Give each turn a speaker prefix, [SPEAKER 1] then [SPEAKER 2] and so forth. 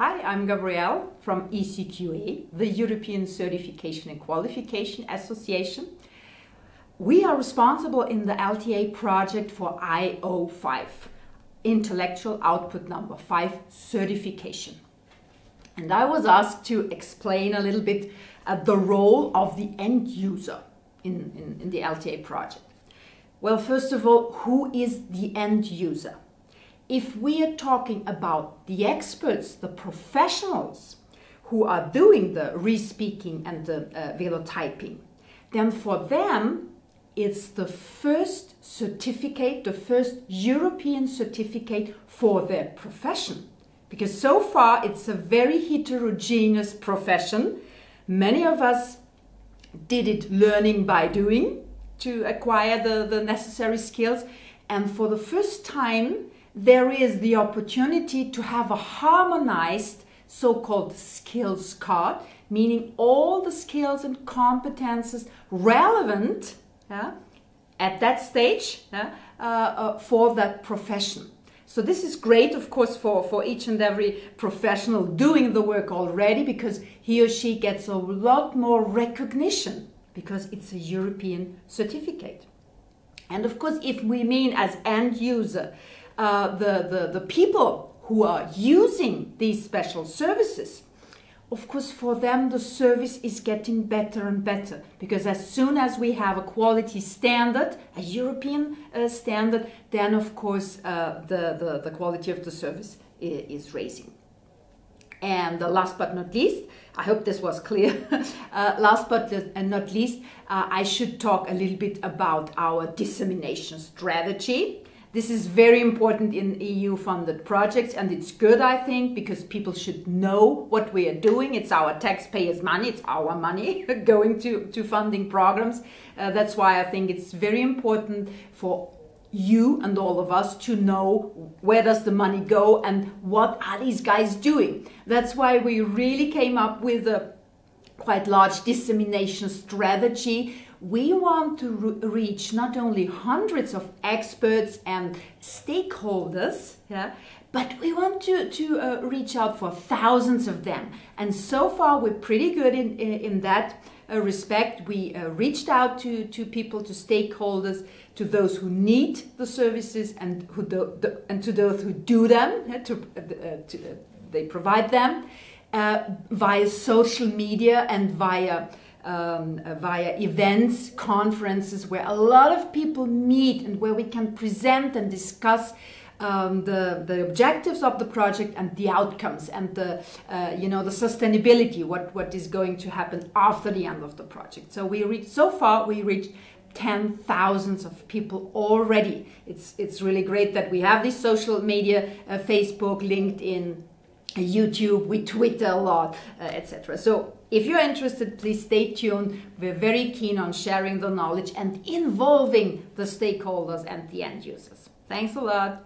[SPEAKER 1] Hi, I'm Gabriele from ECQA, the European Certification and Qualification Association. We are responsible in the LTA project for IO5, Intellectual Output Number 5 certification. And I was asked to explain a little bit uh, the role of the end user in, in, in the LTA project. Well, first of all, who is the end user? If we are talking about the experts, the professionals who are doing the re-speaking and the uh, velotyping, then for them, it's the first certificate, the first European certificate for their profession. Because so far it's a very heterogeneous profession. Many of us did it learning by doing to acquire the, the necessary skills. And for the first time, there is the opportunity to have a harmonized so-called skills card, meaning all the skills and competences relevant yeah, at that stage yeah, uh, uh, for that profession. So this is great, of course, for, for each and every professional doing the work already because he or she gets a lot more recognition because it's a European certificate. And of course, if we mean as end user, uh, the, the, the people who are using these special services, of course, for them, the service is getting better and better because as soon as we have a quality standard, a European uh, standard, then of course uh, the, the, the, quality of the service is, is raising. And the last but not least, I hope this was clear. uh, last but not least, uh, I should talk a little bit about our dissemination strategy. This is very important in EU funded projects and it's good, I think, because people should know what we are doing. It's our taxpayers' money, it's our money going to, to funding programs. Uh, that's why I think it's very important for you and all of us to know where does the money go and what are these guys doing. That's why we really came up with a quite large dissemination strategy we want to re reach not only hundreds of experts and stakeholders, yeah, but we want to, to uh, reach out for thousands of them. And so far, we're pretty good in, in, that uh, respect. We uh, reached out to, to people, to stakeholders, to those who need the services and, who do, the, and to those who do them, uh, to, uh, to uh, they provide them via social media and via um, uh, via events, conferences, where a lot of people meet and where we can present and discuss um, the, the objectives of the project and the outcomes and the, uh, you know, the sustainability, what, what is going to happen after the end of the project. So we reached, so far we reached ten thousands of people already. It's, it's really great that we have this social media, uh, Facebook, LinkedIn, YouTube, we Twitter a lot, uh, etc. So if you're interested, please stay tuned. We're very keen on sharing the knowledge and involving the stakeholders and the end users. Thanks a lot.